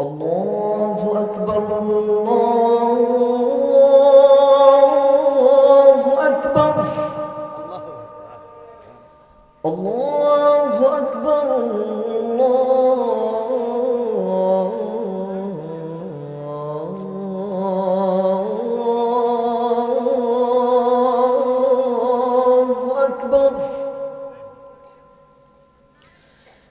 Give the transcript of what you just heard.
الله أكبر الله